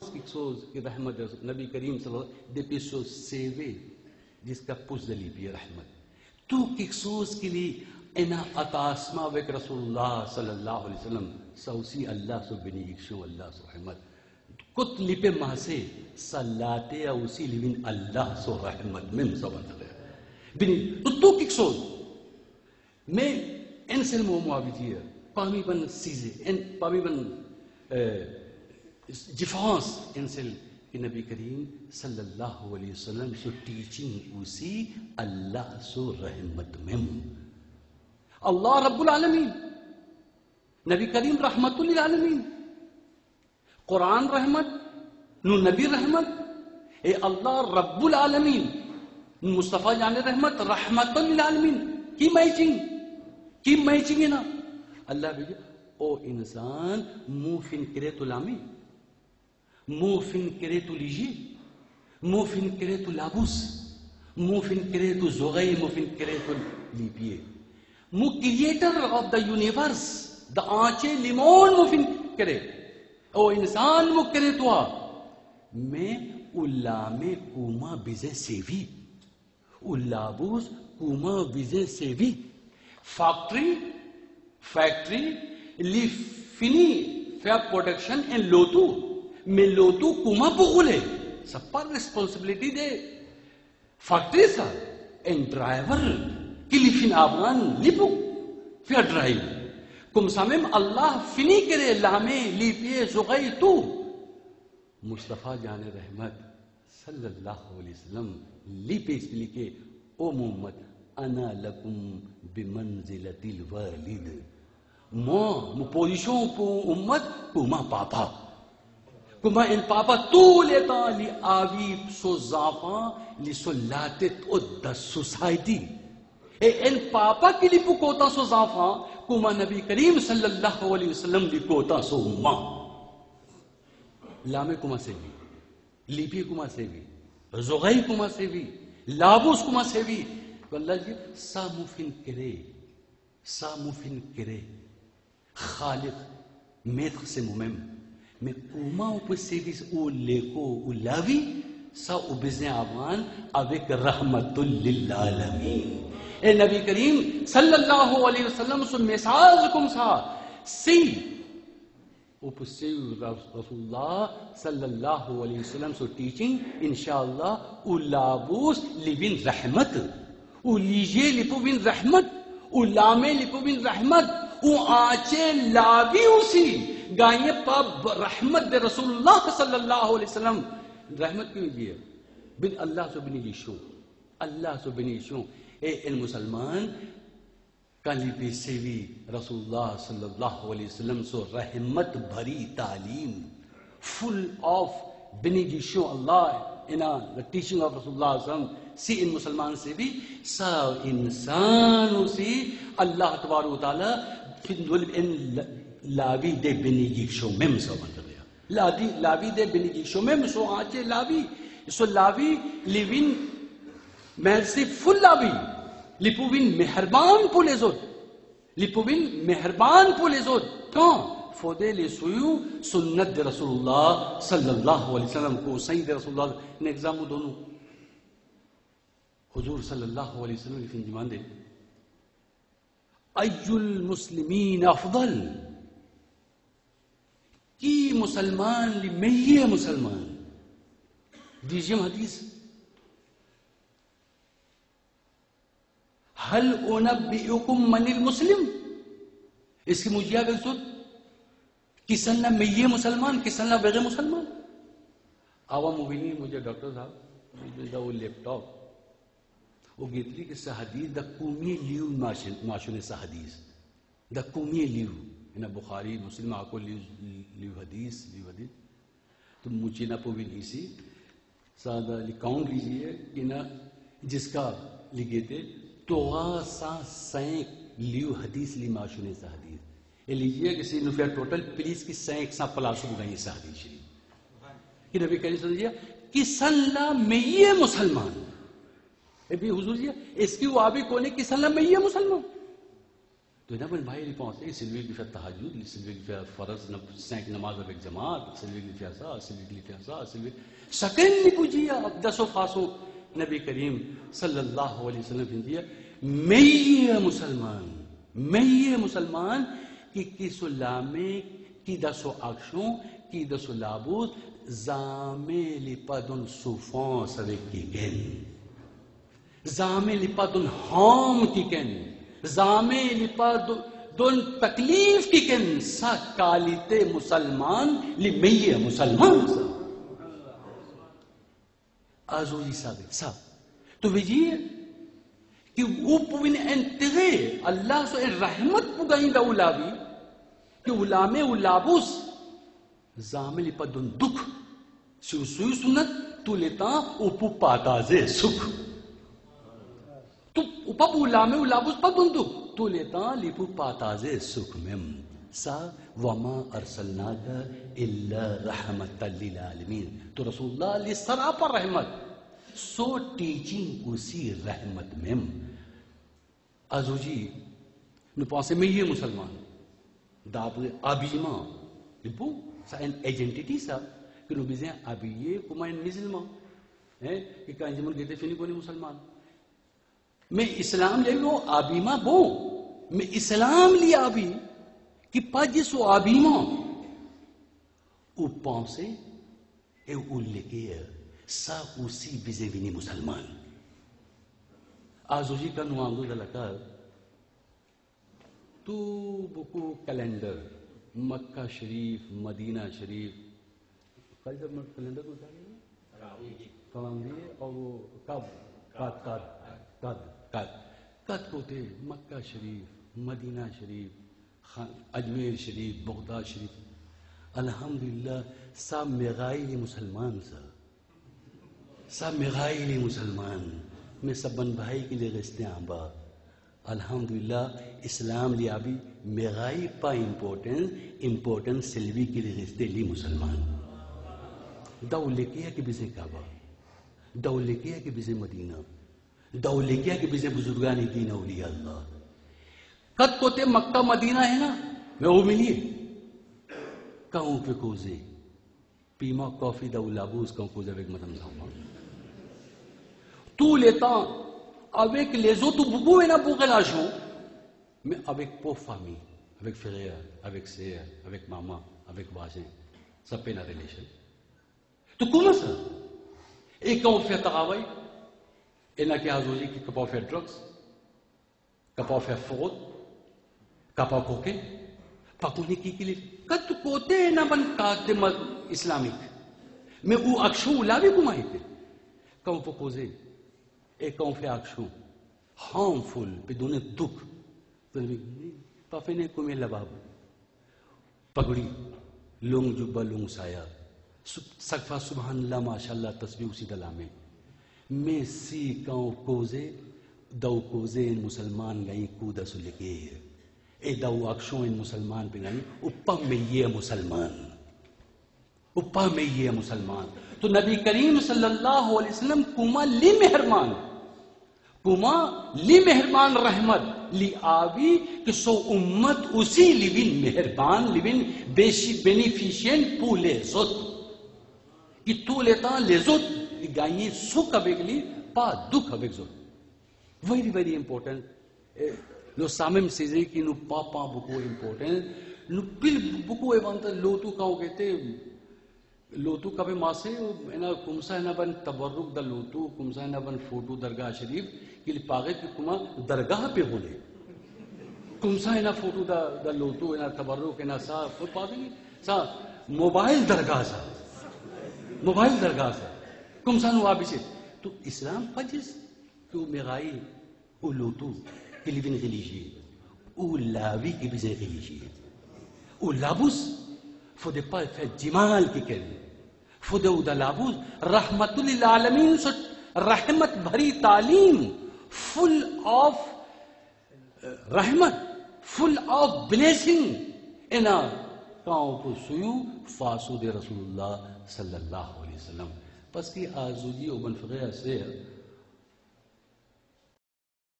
che che rahmat Nabi Karim sallallahu de pessoas seve diz que pus de libia rahmat tu que sos que li ena atasma vek Rasulullah sallallahu alaihi wasallam sausi Allah so bini ikshu Allah so rahmat kut lipe mahse salate ya usi livin Allah so rahmat mem saban bini tu que sos me ensel mo muavidia parmi ban size en parmi ban différence جس انسل نبی کریم صلی اللہ علیہ وسلم سو teaching اسی اللہ سو رحمت میں اللہ رب العالمین، نبی کریم رحمت للعالمین، قرآن رحمت، نو نبی رحمت، اے اللہ رب العالمین، مصطفیٰ جان رحمت رحمت للعالمین، کی میچنگ کی میچنگ ہے نا؟ اللہ او انسان منفن کرے تو موفن کرے تو لیجیے موفن کرے تو لابوس مو فن کرے تو مو موفن کرے تو یونیورس دا آنچے لیمون آچے کرے او انسان مو کرے تو آ میں کوما بزے سیوی ابوس کوما وزے سیوی فاکٹری فیکٹری لیفنی فیب پروڈکشن لوتو لوٹو lotu kuma bugule sa par responsibility de factory sa en driver ki li fin abran lipu fair drive kum samem allah fini kere lame li pie zugai tu mustafa jane rahmat sallallahu alaihi wasallam li pe explique o muhammad ana lakum bimanzilatil walid moi, mon position pour ummat, pour ma papa. پاپا تو لیتا لی آوی سو زافان لی سو لاتت او دس سو سائیدی اے ان پاپا کی لی پو کوتا so society کما نبی کریم صلی اللہ علیہ وسلم لی کوتا سو ماں لامے کما سے بھی لیپی کما سے بھی زغی کما سے بھی لابوس کما سے بھی تو اللہ جی سا مفن کرے، سا مفن کرے۔ خالق میتخ سے مم moufin kere. Khalid, maître c'est moi-même. Mais comment on peut servir ou l'écho ou la vie, ça au besoin avant avec rahmatul lil alamin. Et Nabi Karim sallallahu alayhi wa sallam son message comme ça, si on peut suivre Rasulullah sallallahu alayhi wa sallam son teaching, inshallah, ou labus livin rahmat, ou lige li povin rahmat, ou lame li povin rahmat, او آچے لابی اسی گائیں پا رحمت دے رسول اللہ صلی اللہ علیہ وسلم. رحمت کیوں دیئے بن اللہ سو بنی جیشو اللہ سو بنی جیشو اے المسلمان کلی پی سیوی رسول اللہ صلی اللہ علیہ وسلم سو رحمت بھری تعلیم. فل آف بنی جیشو اللہ انا، the teaching of Rasulullah sallam see in مسلمان سے بھی، سا انسان سے اللہ تبارک و تعالی فindul لاوی دے بینی گیشو میں مسو بند گیا۔ لاوی دے بینی گیشو میں مسو آجے لاوی۔ سو لاوی لیوین محل سے فل لاوی۔ لپووین مہربان پولے زود لپووین مہربان پولے زود کون فودے لے سویو سنت دے رسول اللہ صلی اللہ علیہ وسلم کو، سید رسول اللہ نیکزامو دونوں حضور صلی اللہ علیہ وسلم لیکن جمان دے۔ ایل مسلمین افضل افضل۔ کی مسلمان لی میے مسلمان۔ دیجیے حدیث۔ هل انبئکم من المسلم۔ اس کی مجھے آگے سن۔ کسن نہ میے مسلمان کسن نہ بغیر مسلمان۔ عوام مبینین مجھے ڈاکٹر صاحب، مجھے وہ لیپ ٹاپ وہ وقيتلي كسا حديث دا كومي ليو ماشون سا حديث دا كومي ليو هنا بخاري مسلم اكو ليو ليو حديث ليو حديث تو مجھے نہ پوی نہیں سی سادہ لکاؤنٹ لیجیے کہ جس کا لکھے تھے تو سا سینک لیو حدیث لی معاشون سا حدیث۔ یہ لیجیے کسی نفیر ٹوٹل پلیز کی سینک سا پلاسو گئی سا حدیث شریف۔ کہ نبی کریم صلی اللہ علیہ وسلم کہ سلا میں یہ مسلمان۔ ابھی حضور جی اس کی وابی کونے کی سلام میں یہ مسلمان۔ Du na ben baie pense, celui qui fait tahajjud, celui qui fait farz, cinq namaz avec jamaat, celui qui fait ça, celui qui fait ça, celui Chacun ne bougie اب دسوں خاصوں نبی کریم صلی اللہ علیہ وسلم نے دیا میں یہ مسلمان میں یہ مسلمان کہ کس لامے کی دسو اکشوں کی دسو لابوت زامے لپدن سوفان سوے کی گن زامے لپدن ہام کی گن لپا دن تکلیف کی کن کالیتے مسلمان لی میئے مسلمان آزوزی صاحبی صاحب تو بھیجی ہے کہ اوپن این تزے اللہ سے رحمتہ الاوی الابوس دکھ۔ سو سو سنت تو لیتا اوپو پاتازے سکھ۔ Leta lipu pataze suk mem sa وما ارسلناك الا رحمت للعالمین۔ تو رسول اللہ علیہ سراپا رحمت۔ سو ٹیچنگ اسی رحمت میں ازو جی نو پاسے میں یہ مسلمان۔ داب ابیما لبو سا ان ایجنٹیٹی سا۔ کہ نو بیزیں ابیے کمائن مسلمان ہے کہ کہیں جمن گیتے فینی کوئی مسلمان۔ میں اسلام لے لو آبیما بو۔ میں اسلام لیا بھی کہ پج سو آبیما اوپاں سے اے او لگے سا اسی بزے بینی مسلمان۔ آزو جی کا تو بکو کلینڈر مکہ شریف مدینہ شریف۔ کل جب مکہ کلینڈر کو جائے گی کلانگی اور وہ کب کاد کاد کیلنڈر کد کد تھے مکہ شریف، مدینہ شریف اجمیر شریف، بغداد شریف۔ الحمدللہ، سب مغائل مسلمان سا۔ سب مغائل مسلمان۔ میں سبن بھائی کے لیے رشتے آبا۔ الحمدللہ، اسلام لیا بھی مغائی پا امپورٹنس امپورٹنس سلوی کے لیے رشتے لی مسلمان۔ دو لکیا کے بزے کعبہ؟ دو لکیا کے بزے مدینہ؟ دو لکیا کے بزے بزرگانی دین اولیاء اللہ۔ کت کوتے مکہ مدینہ ہے نا، میں وہ ملیے کہوں پہ کوزے؟ پیما کافی دا لابوز کہوں کوزے؟ ایک مدم زاؤں تو لیتا، اب ایک لیزو تو بگو ہے نا بوغلاش ہوں میں اب ایک پو فامی اب ایک فغیر اب ایک سیر اب ایک ماما، اب ایک بازیں سب پہ نا ریلیشن۔ تو کون سا ایک کہوں فی تغاوی اینا کیا حضوری کی کپاو فی ڈرگز کپاو فی فوت کپا کوکے پاکونی کی کلی کت کوتے نہ بن کاتم اسلامک میں او اکشو لاوی گمائی پہ کم پکوزے اے کم فے اکشو harmful بدون دکھ پافینے کو میں لباب پگڑی لونگ جبا لونگ سایا سکفا سبحان اللہ ماشاءاللہ تسبیح اسی دلا میں میں سی کاؤں کوزے دو کوزے مسلمان گئی کودا سلگے e da u akshojnë musliman për nga një, u me je musliman. U me je musliman. تو نبی کریم صلی اللہ علیہ وسلم کما لی مہرمان کما لی مہرمان رحمت۔ لی آبی کہ سو امت اسی لیوین مہربان لیوین بینیفیشین پو لے زد۔ کہ تو لیتا لے زد۔ گائیے لی، پا دکھ ابری ویری ویری امپورٹنٹ لو سامم سیزے کی نو پا پا بکو امپورٹنٹ نو پل بکو اے وانتا لو تو کاؤ گیتے لو تو کبھی ماں سے، اینا کمسا اینا بن تبرک دا لو تو کمسا اینا بن فوٹو درگاہ شریف کیل پاگے کی کمہ درگاہ پہ ہونے کمسا اینا فوٹو دا دا لو تو اینا تبرک، اینا سا پاگے نہیں سا، موبائل درگاہ سا۔ موبائل درگاہ سا۔ کم سانو عابس تو اسلام فجز میغایی اولوتو کلیبین غلیجی اولاوی کی بزر غلیجی اولابوس فدے پا جمال کی کلی فدے او دلابوس رحمت للعالمین رحمت بھری تعلیم فل آف رحمت فل آف بلیسنگ انا کاؤں کو سیو فاسود رسول اللہ صلی اللہ علیہ وسلم پس کی آزودی و بنفقیہ سے